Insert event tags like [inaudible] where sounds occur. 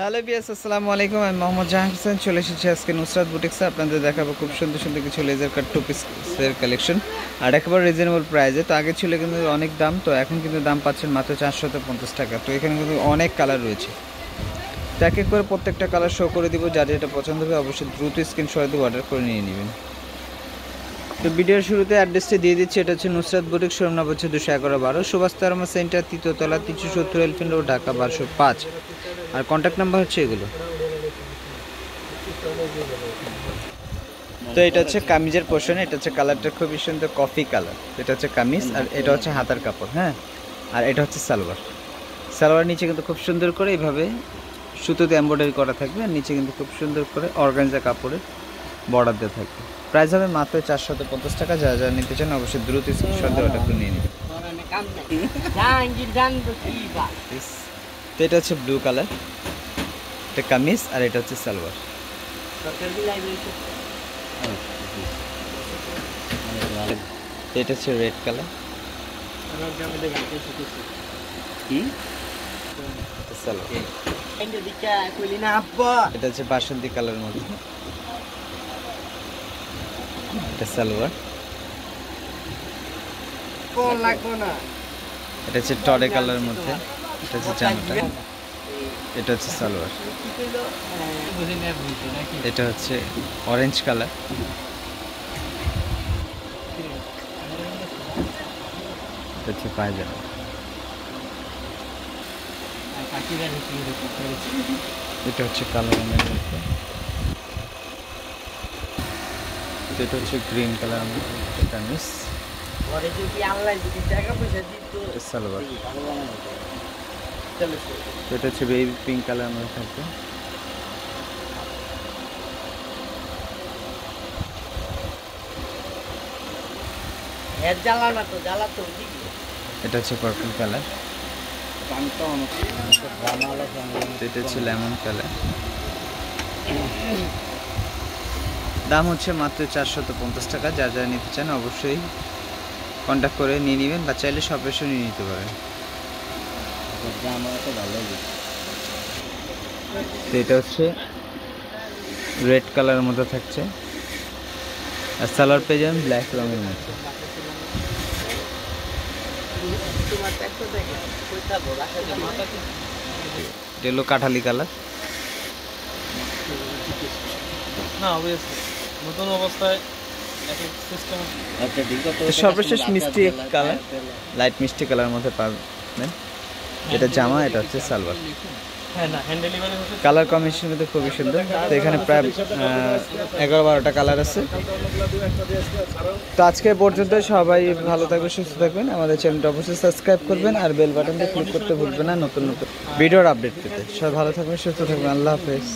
Hello বিয়াস, আসসালামু আলাইকুম। আমি মোহাম্মদ জাহাঙ্গীর হোসেন, চলে এসেছি আজকে নুসরাত বুটিক্সে। আপনাদের দেখাবো খুব সুন্দর সুন্দর কিছু লেজার কাট টু পিসের কালেকশন আর একেবারে রিজনেবল প্রাইসে তো আগে ছিল কিন্তু অনেক দাম, তো এখন কিন্তু দাম পাচ্ছেন মাত্র চারশত পঞ্চাশ টাকা। তো এখানে কিন্তু অনেক কালার রয়েছে। এক এক করে প্রত্যেকটা কালার শো করে দিব। যার যেটা পছন্দ হবে অবশ্যই দ্রুত স্ক্রিনশট দিয়ে অর্ডার করে নিয়ে নেবেন। তো ভিডিওর শুরুতে অ্যাড্রেসটি দিয়ে দিচ্ছি, এটা হচ্ছে নুসরাত বুটিক শোরুম নাম হচ্ছে দুশো এগারো বারো। সুভাষ তারমা সেন্টার, তৃতীয়তলা, তিনশো সত্তর এলফিন রোড, ঢাকা বারোশো পাঁচ। আর কন্ট্যাক্ট নাম্বার হচ্ছে এগুলো। তো এটা হচ্ছে কামিজের পোর্শন এটা হচ্ছে কালারটা খুবই সুন্দর কফি কালার এটা হচ্ছে কামিজ আর এটা হচ্ছে হাতার কাপড় হ্যাঁ? আর এটা হচ্ছে সালোয়ার। সালোয়ার নিচে কিন্তু খুব সুন্দর করে এইভাবে সুতোতে এমব্রয়ডারি করা থাকবে আর নিচে কিন্তু খুব সুন্দর করে অর্গানজা কাপড়ের বর্ডার দেওয়া থাকবে। প্রাইস হবে মাত্র চারশত পঞ্চাশ টাকা। যারা যারা নিতে চান অবশ্যই দ্রুত স্ক্রিনশট দিয়ে অর্ডার করে নিয়ে জাহাঙ্গীর তো এটা হচ্ছে ব্লু কালার এটা কামিজ আর এটা হচ্ছে সালোয়ার। এটা হচ্ছে রেড কালার এটা হচ্ছে বাসন্তী কালার মধ্যে। এটা সালোয়ার কোন লাগবো না। এটা হচ্ছে টরে কালারের মধ্যে। এটা হচ্ছে জামাটা। এটা হচ্ছে সালোয়ার নাকি এটা হচ্ছে অরেঞ্জ কালার এটা হচ্ছে পায়জামা। এটা হচ্ছে কালো রঙের মধ্যে। তো এটা হচ্ছে গ্রিন কালার কামিজ। সালোয়ার। এটা হচ্ছে বেবি পিঙ্ক কালার মধ্যে থাকবে। এর জ্বালা না তো জ্বালা তো দিবি এটা হচ্ছে পার্পল কালার তো এটা হচ্ছে লেমন কালার [coughs] দাম হচ্ছে মাত্র চারশত পঞ্চাশ টাকা। যা যা নিতে চান অবশ্যই কন্ট্যাক্ট করে নিয়ে নেবেন বা চাইলে সব এসে নিয়ে নিতে পারেন। এটা হচ্ছে রেড কালারের মতো থাকছে। আর সালোয়ার পেয়ে যাবেন ব্ল্যাক রঙের মাথা এটা হলো কাঠালি কালার না অবভিয়াসলি নতুন অবস্থায় সর্বশেষ মিষ্টি কালার? লাইট মিষ্টি কালার মধ্যে পাবেন। এটা জামা এটা হচ্ছে সালোয়ার। হ্যাঁ না হ্যান্ড ডেলিভারি হচ্ছে কালার কম্বিনেশন মধ্যে খুবই সুন্দর। তো এখানে প্রায় এগারো বারোটা কালার আছে। তো আজকে পর্যন্ত সবাই ভালো থাকবেন সুস্থ থাকবেন। আমাদের চ্যানেলটা অবশ্যই সাবস্ক্রাইব করবেন আর বেল বাটনটা ক্লিক করতে ভুলবেন না নতুন নতুন ভিডিওর আপডেট পেতে। সবাই ভালো থাকবেন সুস্থ থাকবেন। আল্লাহ হাফেজ।